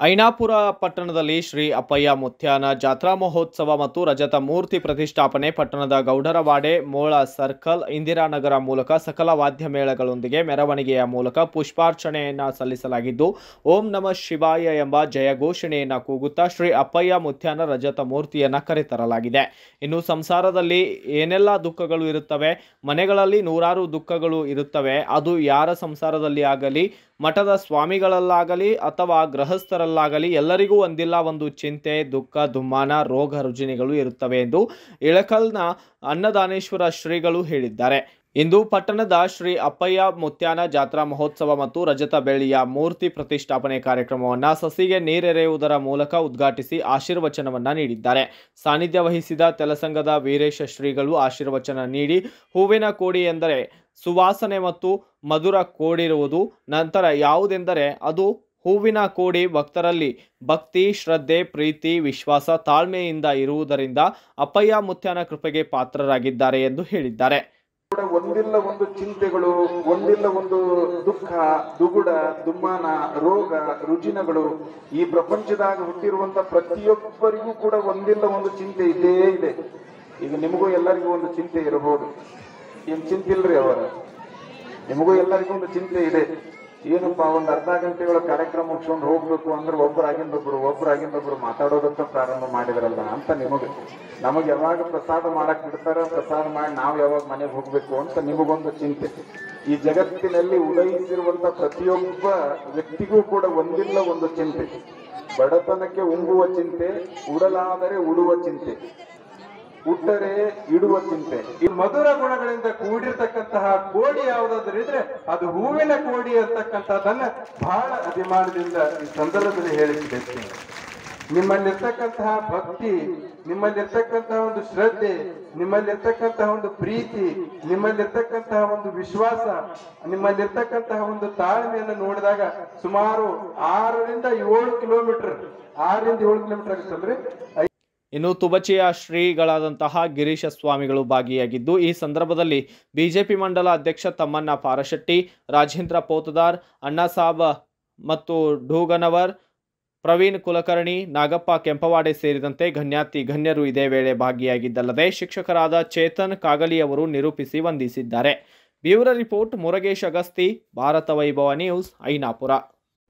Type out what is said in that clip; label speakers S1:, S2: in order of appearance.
S1: ಐನಾಪುರ ಪಟ್ಟಣದಲ್ಲಿ ಶ್ರೀ ಅಪ್ಪಯ್ಯ ಮುತ್ಯಾನ ಜಾತ್ರಾ ಮಹೋತ್ಸವ ಮತ್ತು ರಜತ ಮೂರ್ತಿ ಪ್ರತಿಷ್ಠಾಪನೆ ಪಟ್ಟಣದ ಗೌಡರವಾಡೆ ಮೋಳ ಸರ್ಕಲ್ ಇಂದಿರಾನಗರ ಮೂಲಕ ಸಕಲ ವಾದ್ಯ ಮೇಳಗಳೊಂದಿಗೆ ಮೆರವಣಿಗೆಯ ಮೂಲಕ ಪುಷ್ಪಾರ್ಚನೆಯನ್ನು ಸಲ್ಲಿಸಲಾಗಿದ್ದು, ಓಂ ನಮ ಶಿವಾಯ ಎಂಬ ಜಯಘೋಷಣೆಯನ್ನು ಕೂಗುತ್ತಾ ಶ್ರೀ ಅಪ್ಪಯ್ಯ ಮುತ್ಯಾನ ರಜತ ಮೂರ್ತಿಯನ್ನು ಕರೆತರಲಾಗಿದೆ. ಇನ್ನು ಸಂಸಾರದಲ್ಲಿ ಏನೆಲ್ಲ ದುಃಖಗಳು ಇರುತ್ತವೆ? ಮನೆಗಳಲ್ಲಿ ನೂರಾರು ದುಃಖಗಳು ಇರುತ್ತವೆ. ಅದು ಯಾರ ಸಂಸಾರದಲ್ಲಿ ಆಗಲಿ? ಮಠದ ಸ್ವಾಮಿಗಳಲ್ಲಾಗಲಿ ಅಥವಾ ಗೃಹಸ್ಥರಲ್ಲಾಗಲಿ ಎಲ್ಲರಿಗೂ ಒಂದಿಲ್ಲ ಒಂದು ಚಿಂತೆ, ದುಃಖ, ದುಮ್ಮಾನ, ರೋಗ ರುಜಿನಿಗಳು ಇರುತ್ತವೆ ಎಂದು ಇಳಕಲ್ನ ಅನ್ನದಾನೇಶ್ವರ ಶ್ರೀಗಳು ಹೇಳಿದ್ದಾರೆ. ಇಂದು ಪಟ್ಟಣದ ಶ್ರೀ ಅಪ್ಪಯ್ಯ ಮುತ್ಯಾನ ಜಾತ್ರಾ ಮಹೋತ್ಸವ ಮತ್ತು ರಜತ ಬೆಳ್ಳಿಯ ಮೂರ್ತಿ ಪ್ರತಿಷ್ಠಾಪನೆ ಕಾರ್ಯಕ್ರಮವನ್ನು ಸಸಿಗೆ ನೀರೆರೆಯುವುದರ ಮೂಲಕ ಉದ್ಘಾಟಿಸಿ ಆಶೀರ್ವಚನವನ್ನ ನೀಡಿದ್ದಾರೆ. ಸಾನ್ನಿಧ್ಯ ವಹಿಸಿದ ತೆಲಸಂಗದ ವೀರೇಶ ಶ್ರೀಗಳು ಆಶೀರ್ವಚನ ನೀಡಿ ಹೂವಿನ ಕೋಡಿ ಎಂದರೆ ಸುವಾಸನೆ ಮತ್ತು ಮಧುರ ಕೋಡಿರುವುದು, ನಂತರ ಯಾವುದೆಂದರೆ ಅದು ಹೂವಿನ ಕೋಡಿ ಭಕ್ತರಲ್ಲಿ ಭಕ್ತಿ, ಶ್ರದ್ಧೆ, ಪ್ರೀತಿ, ವಿಶ್ವಾಸ, ತಾಳ್ಮೆಯಿಂದ ಇರುವುದರಿಂದ ಅಪ್ಪಯ್ಯ ಮುತ್ಯಾನ ಕೃಪೆಗೆ ಪಾತ್ರರಾಗಿದ್ದಾರೆ ಎಂದು ಹೇಳಿದ್ದಾರೆ.
S2: ಕೂಡ ಒಂದಿಲ್ಲ ಒಂದು ಚಿಂತೆಗಳು, ಒಂದಿಲ್ಲ ಒಂದು ದುಃಖ, ದುಗುಡ, ದುಮ್ಮಾನ, ರೋಗ, ರುಜಿನಗಳು ಈ ಪ್ರಪಂಚದಾಗ ಹುಟ್ಟಿರುವಂತ ಪ್ರತಿಯೊಬ್ಬರಿಗೂ ಕೂಡ ಒಂದಿಲ್ಲ ಒಂದು ಚಿಂತೆ ಇದೇ ಇದೆ. ಈಗ ನಿಮಗೂ ಎಲ್ಲರಿಗೂ ಒಂದು ಚಿಂತೆ ಇರಬಹುದು. ಏನ್ ಚಿಂತೆ ಇಲ್ರಿ ಅವರ? ನಿಮಗೂ ಎಲ್ಲರಿಗೂ ಒಂದು ಚಿಂತೆ ಇದೆ. ಏನಪ್ಪಾ, ಒಂದ್ ಅರ್ಧ ಗಂಟೆಗಳ ಕಾರ್ಯಕ್ರಮ ಮುಗಿಸ್ಕೊಂಡು ಹೋಗ್ಬೇಕು ಅಂದ್ರೆ ಒಬ್ಬರಾಗಿಂದೊಬ್ರು ಒಬ್ಬರಾಗಿಂದೊಬ್ರು ಮಾತಾಡೋದಕ್ಕ ಪ್ರಾರಂಭ ಮಾಡಿದ್ರಲ್ಲ ಅಂತ ನಿಮಗೆ. ನಮಗೆ ಯಾವಾಗ ಪ್ರಸಾದ ಮಾಡಕ್ ಬಿಡ್ತಾರ ಪ್ರಸಾದ ಮಾಡಿ ನಾವು ಯಾವಾಗ ಮನೆಗೆ ಹೋಗ್ಬೇಕು ಅಂತ ನಿಮಗೊಂದು ಚಿಂತೆ. ಈ ಜಗತ್ತಿನಲ್ಲಿ ಉದಯಿಸಿರುವಂತ ಪ್ರತಿಯೊಬ್ಬ ವ್ಯಕ್ತಿಗೂ ಕೂಡ ಒಂದಿಲ್ಲ ಒಂದು ಚಿಂತೆ. ಬಡತನಕ್ಕೆ ಉಂಗುವ ಚಿಂತೆ, ಉಡಲಾದರೆ ಉಡುವ ಚಿಂತೆ. ಉಟ್ಟರೆ ಇಡುವ ಚಿಂತೆ.
S3: ಈ ಮಧುರ ಗುಣಗಳಿಂದ ಕೂಡಿರ್ತಕ್ಕಂತಹ ಕೋಡಿ ಯಾವುದಾದ್ರೂ ಇದ್ರೆ ಅದು ಹೂವಿನ ಕೋಡಿ ಅಂತಕ್ಕಂಥದ್ದನ್ನ ಬಹಳ ಅಭಿಮಾನದಿಂದ ಈ ಸಂದರ್ಭದಲ್ಲಿ ಹೇಳಿದ್ದೇನೆ ನಿಮ್ಮಲ್ಲಿರ್ತಕ್ಕಂತಹ ಭಕ್ತಿ, ನಿಮ್ಮಲ್ಲಿರ್ತಕ್ಕಂತಹ ಒಂದು ಶ್ರದ್ಧೆ, ನಿಮ್ಮಲ್ಲಿರ್ತಕ್ಕಂತಹ ಒಂದು ಪ್ರೀತಿ, ನಿಮ್ಮಲ್ಲಿರ್ತಕ್ಕಂತಹ ಒಂದು ವಿಶ್ವಾಸ, ನಿಮ್ಮಲ್ಲಿರ್ತಕ್ಕಂತಹ ಒಂದು ತಾಳ್ಮೆಯನ್ನು ನೋಡಿದಾಗ ಸುಮಾರು ಆರರಿಂದ ಏಳು ಕಿಲೋಮೀಟರ್, ಆರರಿಂದ ಏಳು ಕಿಲೋಮೀಟರ್ ಆಗುತ್ತಂದ್ರೆ
S1: ಇನ್ನು ತುಬಚಿಯ ಶ್ರೀಗಳಾದಂತಹ ಗಿರೀಶ ಸ್ವಾಮಿಗಳು ಭಾಗಿಯಾಗಿದ್ದು, ಈ ಸಂದರ್ಭದಲ್ಲಿ ಬಿಜೆಪಿ ಮಂಡಲ ಅಧ್ಯಕ್ಷ ತಮ್ಮಣ್ಣ ಪಾರಶೆಟ್ಟಿ, ರಾಜೇಂದ್ರ ಪೋತದಾರ್ ಅಣ್ಣಾಸಾಬ್ ಮತ್ತು ಢೂಗನವರ್, ಪ್ರವೀಣ್ ಕುಲಕರ್ಣಿ, ನಾಗಪ್ಪ ಕೆಂಪವಾಡೆ ಸೇರಿದಂತೆ ಗಣ್ಯಾತಿ ಗಣ್ಯರು ಇದೇ ವೇಳೆ ಭಾಗಿಯಾಗಿದ್ದಲ್ಲದೆ ಶಿಕ್ಷಕರಾದ ಚೇತನ್ ಕಾಗಲಿಯವರು ನಿರೂಪಿಸಿ ವಂದಿಸಿದ್ದಾರೆ. Bureau report Muragesh Agasti, Bharata Vaibhava news, Ainapur.